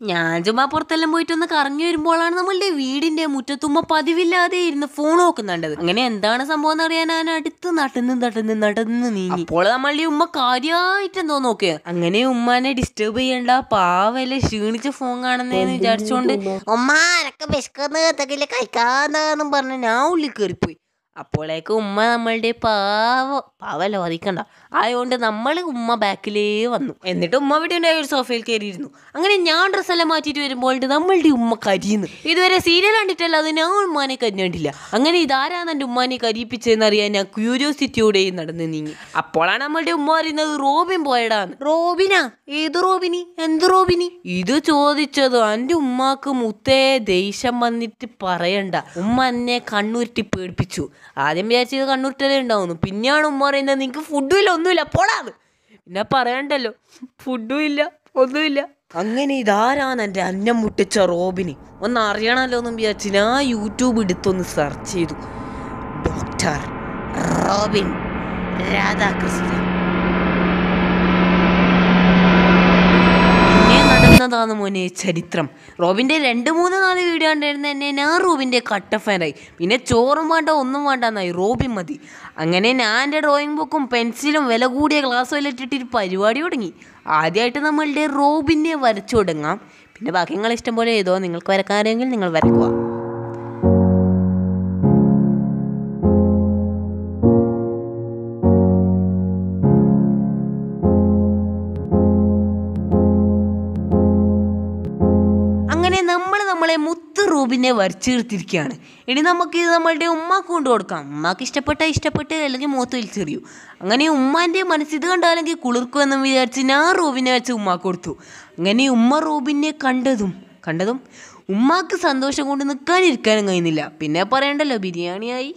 ഞാൻ ചുമ്മാ പുറത്തെല്ലാം പോയിട്ട് ഒന്ന് കറങ്ങി വരുമ്പോഴാണ് നമ്മളുടെ വീടിന്റെ മുറ്റത്തുമ്മ പതിവില്ലാതെ ഇരുന്ന് ഫോൺ നോക്കുന്നുണ്ടത്. അങ്ങനെ എന്താണ് സംഭവം എന്ന് അറിയാൻ ഞാൻ അടുത്ത് നടന്ന് നടന്ന് നടന്ന് നീങ്ങി. അപ്പോൾ നമ്മളുടെ ഉമ്മ കാര്യമായിട്ട് എന്തോ നോക്കുക അങ്ങനെ ഉമ്മാനെ ഡിസ്റ്റർബ് ചെയ്യണ്ട പാവല്ലേ ക്ഷീണിച്ച് ഫോൺ കാണുന്നതെന്ന് വിചാരിച്ചോണ്ട് ഉമ്മാനൊക്കെ വിശക്കുന്ന കഴിക്കാന്നെന്നും പറഞ്ഞ് ഞാൻ ഉള്ളിൽ കയറിപ്പോയി അപ്പോഴേക്ക് ഉമ്മ നമ്മളുടെ പാവ. പാവല്ല വധിക്കണ്ട. ആയതുകൊണ്ട് നമ്മൾ ഉമ്മ ബാക്കിലേ വന്നു. എന്നിട്ട് ഉമ്മ ഇവിടെ ഉണ്ടായ ഒരു സോഫയിൽ കയറിയിരുന്നു. അങ്ങനെ ഞാൻ ഡ്രസ്സെല്ലാം മാറ്റിയിട്ട് വരുമ്പോൾ നമ്മളുടെ ഉമ്മ കരിയുന്നു. ഇതുവരെ സീരിയൽ കണ്ടിട്ടല്ല അത് ഞാൻ ഉമ്മാനെ കരിഞ്ഞിട്ടില്ല അങ്ങനെ ഇതാരാണ് എന്റെ ഉമ്മാനെ കരിയിപ്പിച്ചതെന്ന് അറിയാൻ ഞാൻ ക്യൂരിയോസിറ്റിയോടെ നടന്ന് നീങ്ങി. അപ്പോഴാണ് നമ്മളുടെ ഉമ്മ പറയുന്നത് റോബിൻ പോയടാന്ന്. റോബിനാ? ഏത് റോബിനി? എന്ത് റോബിനി? ഇത് ചോദിച്ചത് എന്റെ ഉമ്മാക്ക് മുത്തേ ദേഷ്യം വന്നിട്ട് പറയണ്ട. ഉമ്മ എന്നെ കണ്ണുരുട്ടി പേടിപ്പിച്ചു. ആദ്യം വിചാരിച്ചത് കണ്ണുരുട്ടലേ ഉണ്ടാവുന്നു. പിന്നെയാണ് ഉമ്മ പറയുന്നത് നിങ്ങൾക്ക് ഫുഡും ഇല്ല ഒന്നുമില്ല പോടാന്ന് പിന്നെ പറയണ്ടല്ലോ ഫുഡും ഇല്ല ഒന്നുമില്ല അങ്ങനെ ഇതാരാണ് എന്റെ അന്നം മുട്ടിച്ച റോബിന്? ഒന്ന് അറിയണമല്ലോ എന്നും വിചാരിച്ചു ഞാൻ യൂട്യൂബ് എടുത്തൊന്ന് സെർച്ച് ചെയ്തു. Doctor Robin Radhakrishnan. നടന്നതാണ് മോനെ ചരിത്രം. റോബിന്റെ രണ്ട് മൂന്ന് നാല് വീഡിയോ കണ്ടിരുന്ന തന്നെ ഞാൻ റോബിന്റെ കട്ട ഫാനായി. പിന്നെ ചോറും വേണ്ട ഒന്നും വേണ്ടെന്നായി. റോബിൻ മതി. അങ്ങനെ ഞാൻ എന്റെ ഡ്രോയിങ് ബുക്കും പെൻസിലും വില കൂടിയ ഗ്ലാസ്സും എല്ലാം ഇട്ടിട്ടൊരു പരിപാടി തുടങ്ങി. ആദ്യമായിട്ട് നമ്മളുടെ റോബിനെ വരച്ചു തുടങ്ങാം. പിന്നെ ബാക്കി നിങ്ങൾ ഇഷ്ടം പോലെ ഏതോ നിങ്ങൾക്ക് വരക്കാരെങ്കിൽ നിങ്ങൾ വരക്കുക നമ്മളെ മുത്ത് റൂബിനെ വരച്ചു തീർത്തിരിക്കുകയാണ് ഇനി നമുക്ക് ഇത് നമ്മളുടെ ഉമ്മാക്ക് കൊണ്ട് കൊടുക്കാം. ഉമ്മാക്ക് ഇഷ്ടപ്പെട്ട ഇഷ്ടപ്പെട്ട് അല്ലെങ്കിൽ മൂത്ത് വലിച്ചെറിയൂ. അങ്ങനെ ഉമ്മാന്റെ മനസ്സ് ഇത് കണ്ടാലെങ്കിൽ കുളിർക്കുമെന്ന് വിചാരിച്ച് ഞാൻ റൂബിനെ വെച്ച് ഉമ്മാക്ക് കൊടുത്തു. അങ്ങനെ ഉമ്മ റൂബിനെ കണ്ടതും കണ്ടതും ഉമ്മാക്ക് സന്തോഷം കൊണ്ട് നിൽക്കാനിരിക്കാനും കഴിയുന്നില്ല പിന്നെ പറയണ്ടല്ലോ ബിരിയാണിയായി.